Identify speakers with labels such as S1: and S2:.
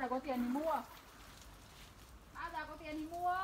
S1: giờ có tiền thì mua. Bao giờ có tiền thì mua.